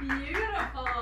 Beautiful.